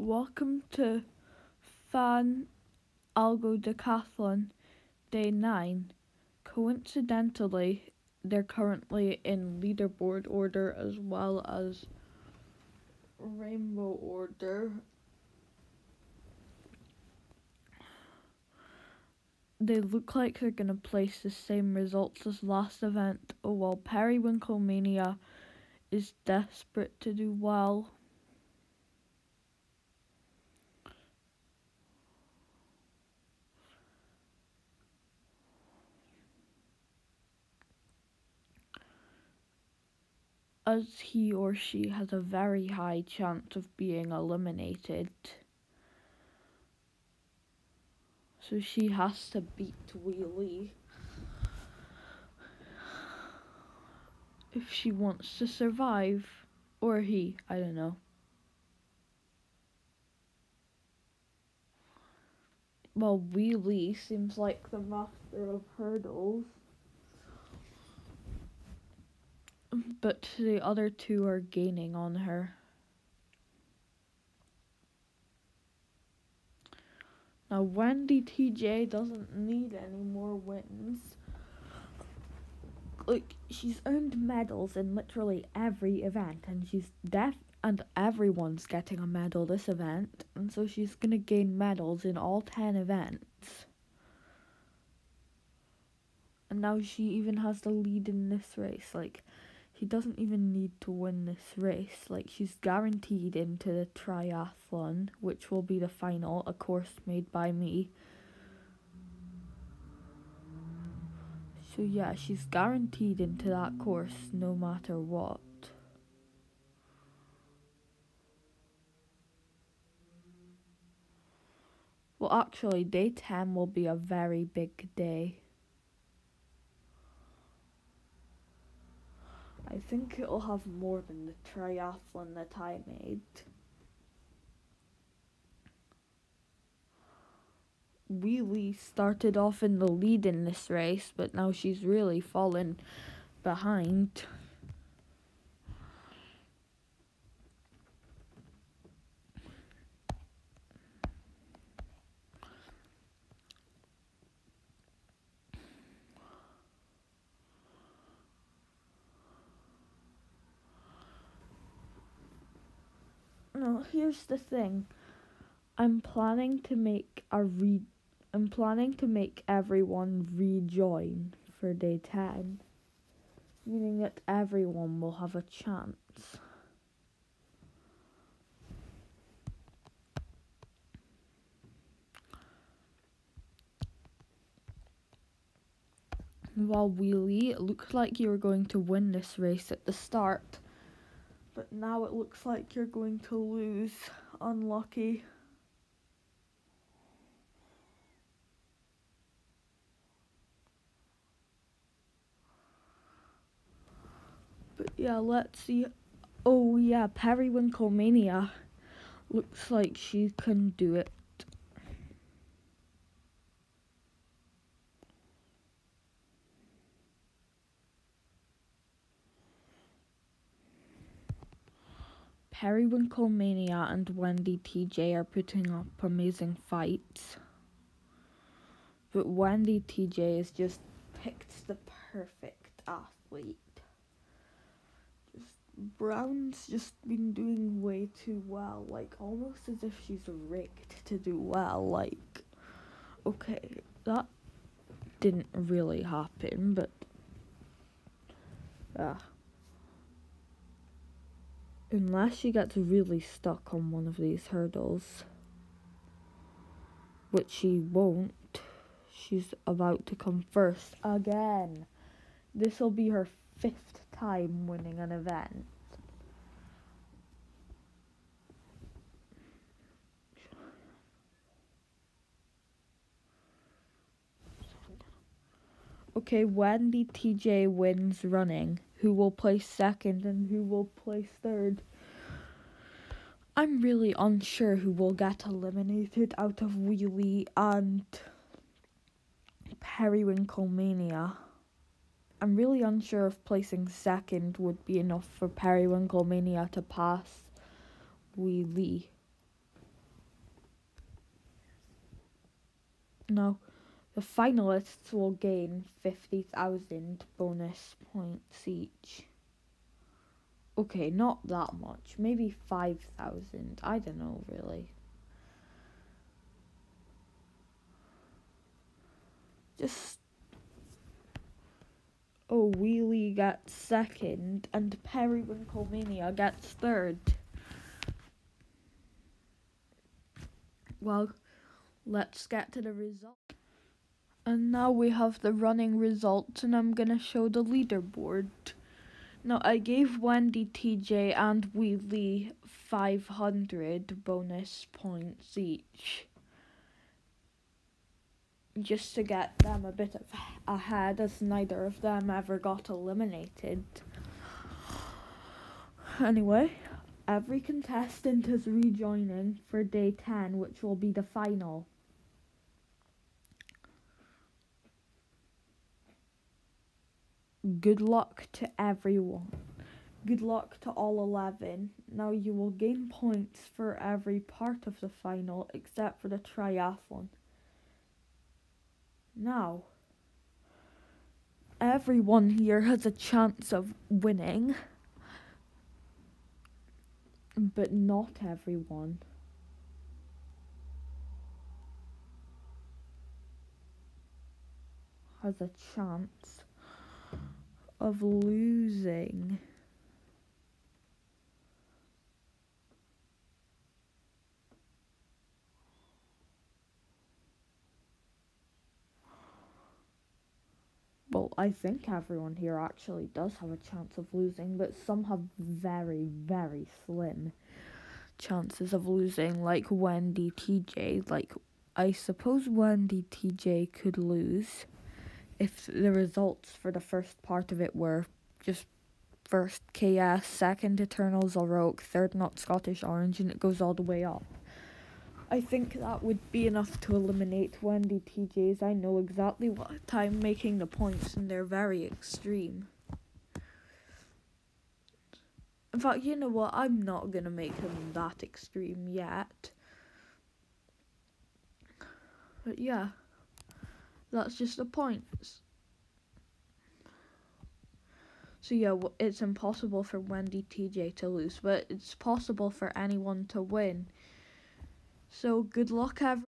Welcome to Fan Algodecathlon Day 9. Coincidentally, they're currently in leaderboard order as well as rainbow order. They look like they're going to place the same results as last event, while Periwinkle Mania is desperate to do well. As he or she has a very high chance of being eliminated. So she has to beat Wheelie if she wants to survive. Or he, I don't know. Well, Wheelie seems like the master of hurdles. But the other two are gaining on her. Now, Wendy TJ doesn't need any more wins. Like, she's earned medals in literally every event, and she's deaf, and everyone's getting a medal this event, and so she's gonna gain medals in all 10 events. And now she even has the lead in this race. Like, she doesn't even need to win this race. Like she's guaranteed into the triathlon, which will be the final, a course made by me. So yeah, she's guaranteed into that course no matter what. Well, actually, day 10 will be a very big day. I think it'll have more than the triathlon that I made. Wheelie started off in the lead in this race, but now she's really fallen behind. No, here's the thing. I'm planning to make a re I'm planning to make everyone rejoin for day 10, meaning that everyone will have a chance. While Wheelie, it looks like you were going to win this race at the start but now it looks like you're going to lose. Unlucky. But yeah, let's see. Oh yeah, Periwinkle Mania. Looks like she can do it. Periwinkle Mania and Wendy TJ are putting up amazing fights. But Wendy TJ has just picked the perfect athlete. Just Brown's just been doing way too well, like almost as if she's rigged to do well. Like, okay, that didn't really happen, but. Uh, Unless she gets really stuck on one of these hurdles. Which she won't. She's about to come first again. This will be her fifth time winning an event. Okay, Wendy TJ wins running who will place second and who will place third. I'm really unsure who will get eliminated out of Wheelie and Periwinkle Mania. I'm really unsure if placing second would be enough for Periwinkle Mania to pass Wheelie. No the finalists will gain 50,000 bonus points each. Okay, not that much. Maybe 5,000. I don't know, really. Just. Oh, Wheelie gets second, and Periwinkle Mania gets third. Well, let's get to the result. And now we have the running results, and I'm gonna show the leaderboard. Now, I gave Wendy, TJ, and Wheelie 500 bonus points each. Just to get them a bit of ahead, as neither of them ever got eliminated. Anyway, every contestant is rejoining for day 10, which will be the final. Good luck to everyone. Good luck to all 11. Now you will gain points for every part of the final except for the triathlon. Now, everyone here has a chance of winning, but not everyone. Has a chance of losing. Well, I think everyone here actually does have a chance of losing, but some have very, very slim chances of losing, like Wendy TJ. Like, I suppose Wendy TJ could lose if the results for the first part of it were just first KS, second Eternal Zoroark, third Not Scottish Orange, and it goes all the way up. I think that would be enough to eliminate Wendy TJs. I know exactly what I'm making the points, and they're very extreme. In fact, you know what? I'm not gonna make them that extreme yet. But yeah. That's just the points. So yeah, it's impossible for Wendy TJ to lose, but it's possible for anyone to win. So good luck, everyone.